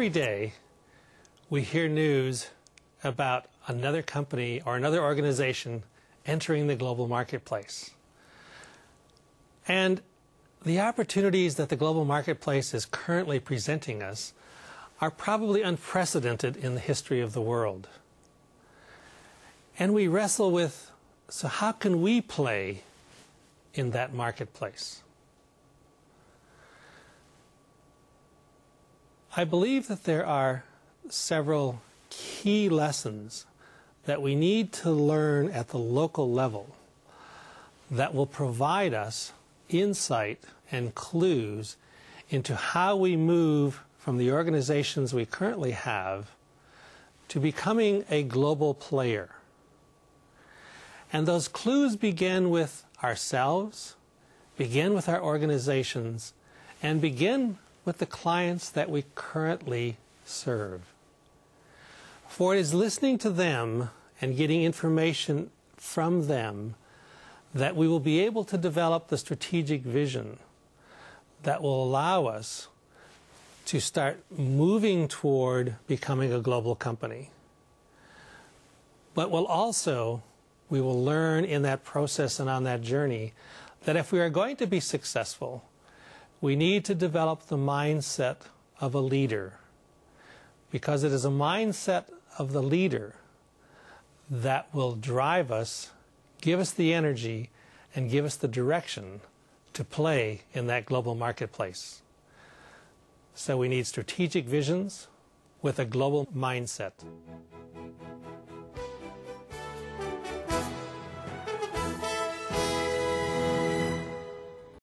Every day, we hear news about another company or another organization entering the global marketplace. And the opportunities that the global marketplace is currently presenting us are probably unprecedented in the history of the world. And we wrestle with so, how can we play in that marketplace? I believe that there are several key lessons that we need to learn at the local level that will provide us insight and clues into how we move from the organizations we currently have to becoming a global player. And those clues begin with ourselves, begin with our organizations, and begin with the clients that we currently serve. For it is listening to them and getting information from them that we will be able to develop the strategic vision that will allow us to start moving toward becoming a global company. But will also, we will learn in that process and on that journey that if we are going to be successful, we need to develop the mindset of a leader because it is a mindset of the leader that will drive us, give us the energy, and give us the direction to play in that global marketplace. So we need strategic visions with a global mindset.